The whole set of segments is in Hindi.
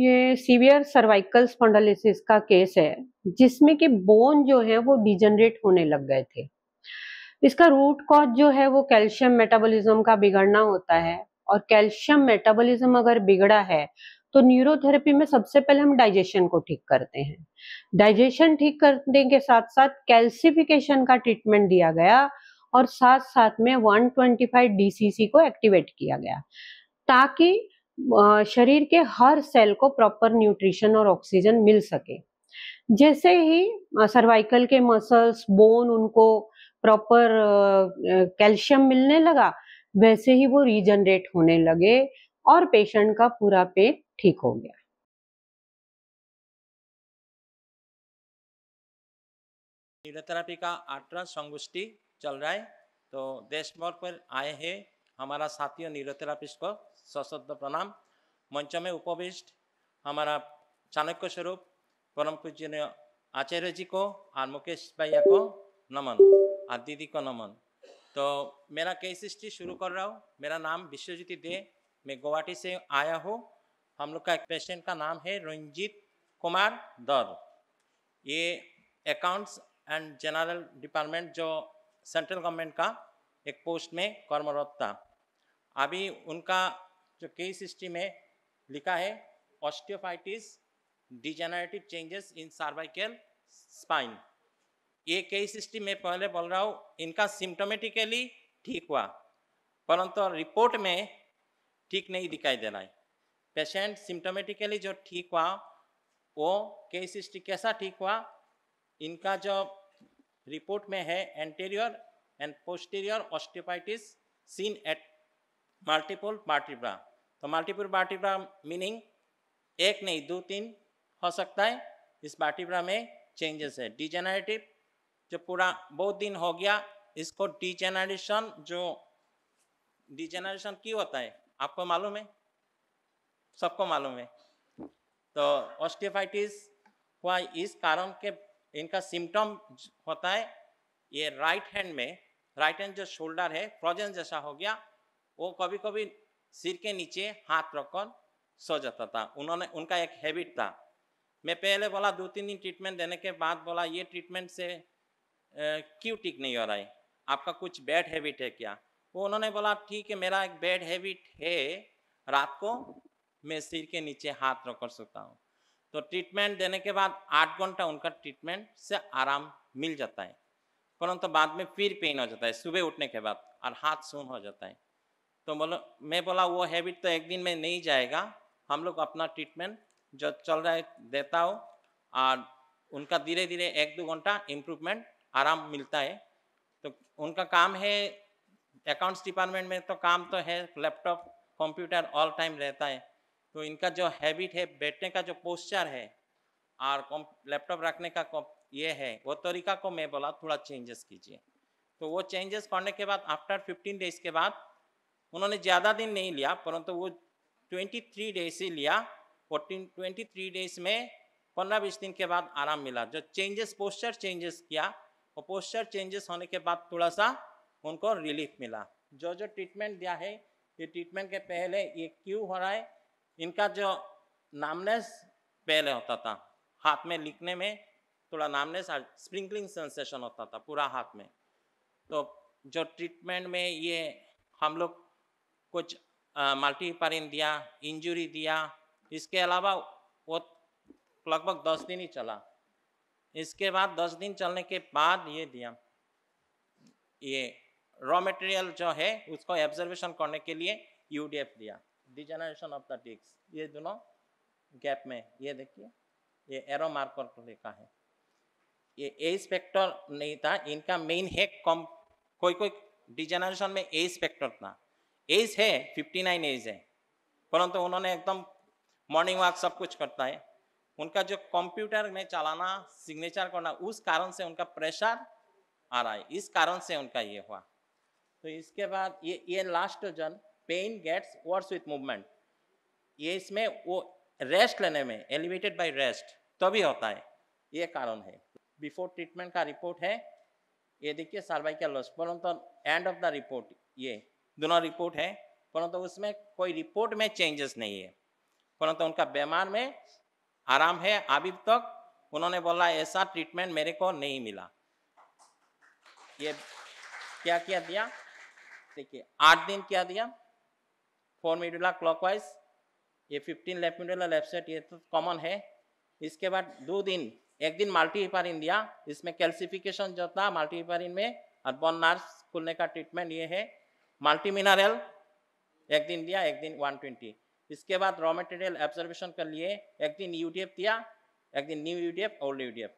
ये सीवियर सर्वाइकल स्पॉन्डलिसिस का केस है, जिसमें कि बोन जो है वो डिजनरेट होने लग गए थे। इसका रूट कॉज जो है वो कैल्शियम मेटाबॉलिज्म का बिगड़ना होता है और कैल्शियम मेटाबॉलिज्म अगर बिगड़ा है तो न्यूरोथेरेपी में सबसे पहले हम डाइजेशन को ठीक करते हैं। डाइजेशन ठीक करने के साथ साथ कैल्सिफिकेशन का ट्रीटमेंट दिया गया और साथ साथ में 125 डीसीसी को एक्टिवेट किया गया, ताकि शरीर के हर सेल को प्रॉपर न्यूट्रिशन और ऑक्सीजन मिल सके। जैसे ही सर्वाइकल के मसल्स, बोन उनको प्रॉपर कैल्शियम मिलने लगा, वैसे ही वो रीजनरेट होने लगे और पेशेंट का पूरा पेट ठीक हो गया। न्यूरोथेरापी का आठवां संगोष्ठी चल रहा है तो देश भर पर आए हैं हमारा साथियों न्यूरोथेरापिस्ट को। सशब्द प्रणाम। मंच में उपविष्ट हमारा चाणक्य स्वरूप परम पूज्य आचार्य जी को और मुकेश भैया को नमन, और दीदी को नमन। तो मेरा केस हिस्ट्री शुरू कर रहा हूँ। मेरा नाम विश्वज्योति दे। मैं गुवाहाटी से आया हूँ। हम लोग का एक पेशेंट का नाम है रंजीत कुमार दर ये अकाउंट्स एंड जनरल डिपार्टमेंट जो सेंट्रल गवर्नमेंट का एक पोस्ट में कर्मरत था। अभी उनका जो केस हिस्ट्री में लिखा है osteophytosis degenerative changes in cervical spine ये केस हिस्ट्री में पहले बोल रहा हूँ, इनका सिम्टोमेटिकली ठीक हुआ, परंतु रिपोर्ट में ठीक नहीं दिखाई दे रहा है। पेशेंट सिम्टोमेटिकली जो ठीक हुआ, वो केस हिस्ट्री कैसा ठीक हुआ, इनका जो रिपोर्ट में है anterior and posterior osteophytosis seen at multiple vertebra तो मल्टीपल पार्टिब्रा मीनिंग एक नहीं, दो, तीन हो सकता है। इस पार्टिब्रा में चेंजेस है। डिजेनरेटिव जो पूरा बहुत दिन हो गया, इसको डिजेनरेशन जो डिजेनरेशन क्यों होता है? आपको मालूम है? सबको मालूम है। तो ऑस्टियोफाइटिस हुआ इस कारण के, इनका सिम्टम होता है, ये राइट हैंड में राइट हैंड जो शोल्डर है फ्रोजन जैसा हो गया, वो कभी कभी सिर के नीचे हाथ रखकर सो जाता था। उन्होंने, उनका एक हैबिट था। मैं पहले बोला, दो तीन दिन ट्रीटमेंट देने के बाद बोला, ये ट्रीटमेंट से क्यों ठीक नहीं हो रहा है? आपका कुछ बैड हैबिट है क्या? वो उन्होंने बोला, ठीक है, मेरा एक बैड हैबिट है। रात को मैं सिर के नीचे हाथ रख कर सकता हूँ। तो ट्रीटमेंट देने के बाद आठ घंटा उनका ट्रीटमेंट से आराम मिल जाता है। परंतु तो बाद में फिर पेन हो जाता है, सुबह उठने के बाद, और हाथ सुन हो जाता है। तो बोलो, मैं बोला, वो हैबिट तो एक दिन में नहीं जाएगा। हम लोग अपना ट्रीटमेंट जो चल रहा है, देता हो और उनका धीरे धीरे एक दो घंटा इम्प्रूवमेंट आराम मिलता है। तो उनका काम है अकाउंट्स डिपार्टमेंट में तो काम तो है लैपटॉप कंप्यूटर ऑल टाइम रहता है। तो इनका जो हैबिट है, बैठने का जो पोस्चर है और लैपटॉप रखने का ये है। वो तरीका को मैं बोला, थोड़ा चेंजेस कीजिए। तो वो चेंजेस करने के बाद आफ्टर फिफ्टीन डेज़ के बाद उन्होंने ज़्यादा दिन नहीं लिया, परंतु वो ट्वेंटी थ्री डेज़ ही लिया। फोर्टीन ट्वेंटी थ्री डेज़ में पंद्रह बीस दिन के बाद आराम मिला। जो चेंजेस पोस्चर चेंजेस किया वो पोस्चर चेंजेस होने के बाद थोड़ा सा उनको रिलीफ मिला। जो जो ट्रीटमेंट दिया है, ये ट्रीटमेंट के पहले ये क्यों हो रहा है, इनका जो नामनेस पहले होता था, हाथ में लिखने में थोड़ा नामनेस स्प्रिंकलिंग सेंसेशन होता था, पूरा हाथ में। तो जो ट्रीटमेंट में ये हम लोग कुछ मल्टीपारिन दिया इंजुरी दिया। इसके अलावा वो लगभग दस दिन ही चला। इसके बाद दस दिन चलने के बाद ये दिया। ये रॉ मटेरियल जो है, उसको एब्जर्वेशन करने के लिए यूडीएफ दिया। डिजेनरेशन ऑफ़ द डिक्स ये दोनों गैप में, ये देखिए, ये एरो मार्कर को लिखा है। ये ए स्पेक्टर नहीं था, इनका मेन है कम कोई कोई डिजेनरेशन में ए स्पेक्टर था। एज है 59 एज है। परंतु तो उन्होंने एकदम मॉर्निंग वॉक सब कुछ करता है। उनका जो कंप्यूटर में चलाना सिग्नेचर करना, उस कारण से उनका प्रेशर आ रहा है। इस कारण से उनका ये हुआ। तो इसके बाद ये ये लास्ट जन pain gets worse with movement ये इसमें वो रेस्ट लेने में एलिवेटेड बाय रेस्ट तभी होता है। ये कारण है। बिफोर ट्रीटमेंट का रिपोर्ट है। ये देखिए सर्वाइकल लॉस परंतु एंड ऑफ़ द रिपोर्ट ये। दोनों रिपोर्ट है, परंतु उसमें कोई रिपोर्ट में चेंजेस नहीं है। परंतु उनका बीमार में आराम है, अभी तक उन्होंने बोला, ऐसा ट्रीटमेंट मेरे को नहीं मिला। ये क्या किया दिया? देखिए, आठ दिन क्या दिया। फोर मिडुला क्लॉकवाइज ये fifteen left medulla left side ये तो कॉमन है। इसके बाद दो दिन, एक दिन मल्टी हिपारिन दिया। इसमें कैल्सिफिकेशन जो था मल्टी हिपारिन में, और बोन नार्स खुलने का ट्रीटमेंट ये है। मल्टी मिनरल एक दिन दिया, एक दिन 120 इसके बाद रॉ मटेरियल एब्जर्वेशन कर लिए, एक दिन यूडीएफ दिया, एक दिन न्यू यूडीएफ ओल्ड यूडीएफ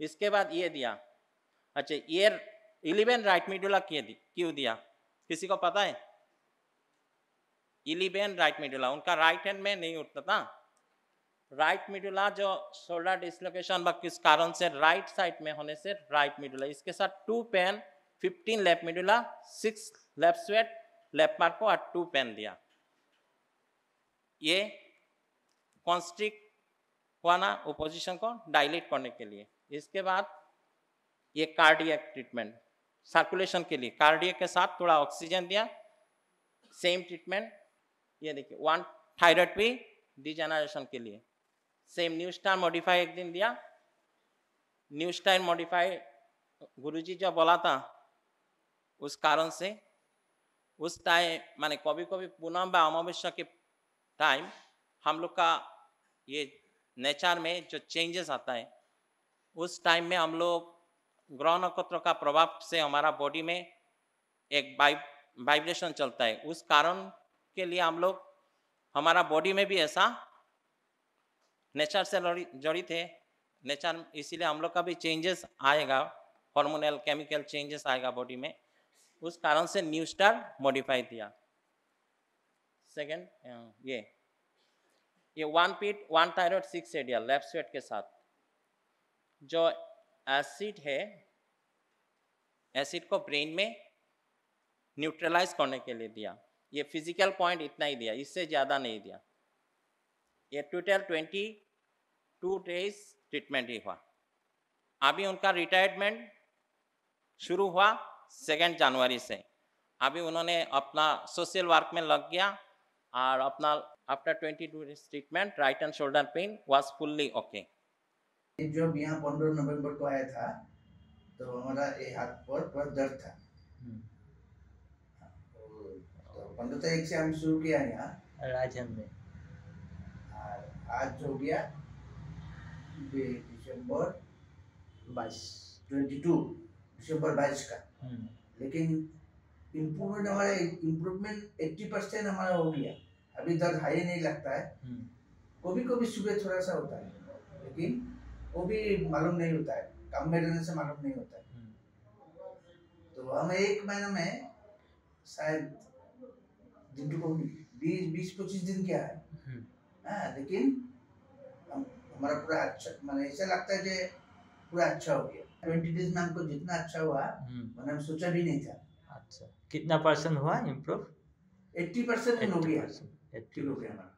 इसके बाद ये दिया। अच्छा ये इलेवन राइट मिडुला क्यों दिया? किसी को पता है? इलेवन राइट मिडुला उनका राइट हैंड में नहीं उठता था। राइट मिडुला जो शोल्डर डिसलोकेशन किस कारण से राइट साइड में होने से राइट मिडुला इसके साथ two pain fifteen left medulla six left sweat, left mark को और टू पेन दिया। ये कॉन्स्ट्रिक हुआ ना ओपोजिशन को डायलेट करने के लिए। इसके बाद ये कार्डियक ट्रीटमेंट सर्कुलेशन के लिए। कार्डियक के साथ थोड़ा ऑक्सीजन दिया। सेम ट्रीटमेंट ये देखिए वन थायराइड पे डिजेनरेशन के लिए। सेम न्यू स्टार मॉडिफाई एक दिन दिया। न्यू स्टार मॉडिफाई गुरुजी जो बोला था, उस कारण से उस टाइम माने कभी कभी पूनम व अमावस्या के टाइम हम लोग का ये नेचर में जो चेंजेस आता है, उस टाइम में हम लोग ग्रह नक्षत्र का प्रभाव से हमारा बॉडी में एक वाइब वाइब्रेशन चलता है। उस कारण के लिए हम लोग, हमारा बॉडी में भी ऐसा नेचर से जड़ित है। नेचर इसीलिए हम लोग का भी चेंजेस आएगा हॉर्मोनल केमिकल चेंजेस आएगा बॉडी में। उस कारण से न्यू स्टार मॉडिफाई दिया सेकेंड ये ये वन पीट वन थायरॉयड सिक्स एडिया लेफ़्ट स्वेट के साथ। जो एसिड है एसिड को ब्रेन में न्यूट्रलाइज करने के लिए दिया। ये फ़िज़िकल पॉइंट इतना ही दिया, इससे ज़्यादा नहीं दिया। ये total twenty two days treatment ही हुआ। अभी उनका रिटायरमेंट शुरू हुआ। सेकेंड जनवरी से। अभी उन्होंने अपना सोशल वर्क में लग गया और अपना after twenty two days treatment right and shoulder pain was fully okay जब यहाँ पंद्रह नवंबर को आया था तो हमारा ये हाथ पर पूरा दर्द था। तो पंद्रह तारीख से हम शुरू किया यहाँ। राजन में। आज हो गया दिसंबर बाईस। ट्वेंटी टू बाईस का। हम्म। लेकिन इम्प्रूवमेंट हमारा इम्प्रूवमेंट एट्टी परसेंट हमारा हो गया। अभी दर्द हाई नहीं लगता है। हम्म। कभी कभी सुबह थोड़ा सा होता है लेकिन वो भी मालूम नहीं होता है। कम में रहने से मालूम नहीं होता है। हम्म। तो हम एक महीने में शायद दिन को बीस बीस पच्चीस दिन क्या है? हाँ लेकिन हमारा पूरा अच्छा मैंने ऐसा लगता है कि पूरा अच्छा हो गया। ट्वेंटी डेज़ में हमको जितना अच्छा हुआ हम्म। मैंने सोचा भी नहीं था। अच्छा। कितना परसेंट हुआ इम्प्रूव एट्टी परसेंट हो गया। एट्टी हो गया हमारा।